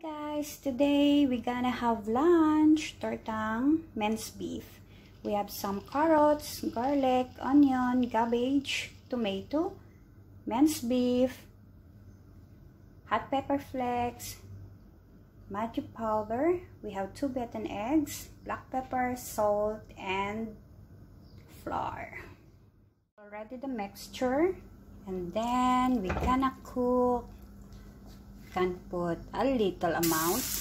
guys, today we're gonna have lunch, tortang minced beef. We have some carrots, garlic, onion, cabbage, tomato, minced beef, hot pepper flakes, Maggi powder. We have two beaten eggs, black pepper, salt, and flour. Already the mixture. And then we're gonna cook can put a little amount